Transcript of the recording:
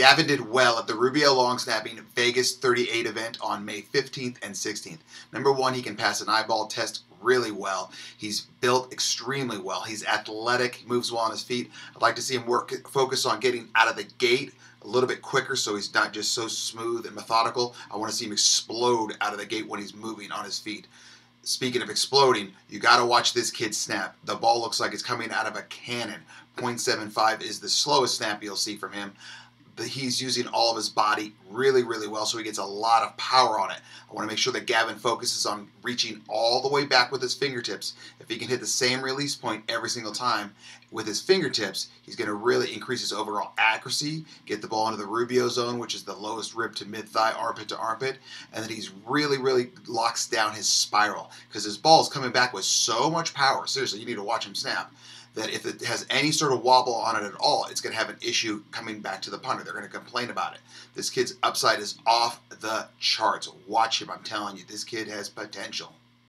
Gavin did well at the Rubio Long Snapping Vegas 38 event on May 15th and 16th. Number one, he can pass an eyeball test really well. He's built extremely well. He's athletic, moves well on his feet. I'd like to see him work focus on getting out of the gate a little bit quicker so he's not just so smooth and methodical. I want to see him explode out of the gate when he's moving on his feet. Speaking of exploding, you got to watch this kid snap. The ball looks like it's coming out of a cannon. 0.75 is the slowest snap you'll see from him he's using all of his body really, really well, so he gets a lot of power on it. I want to make sure that Gavin focuses on reaching all the way back with his fingertips. If he can hit the same release point every single time with his fingertips, he's going to really increase his overall accuracy, get the ball into the Rubio zone, which is the lowest rib to mid thigh, armpit to armpit, and then he's really, really locks down his spiral because his ball is coming back with so much power. Seriously, you need to watch him snap that if it has any sort of wobble on it at all, it's going to have an issue coming back to the punter. They're going to complain about it. This kid's upside is off the charts. Watch him. I'm telling you, this kid has potential.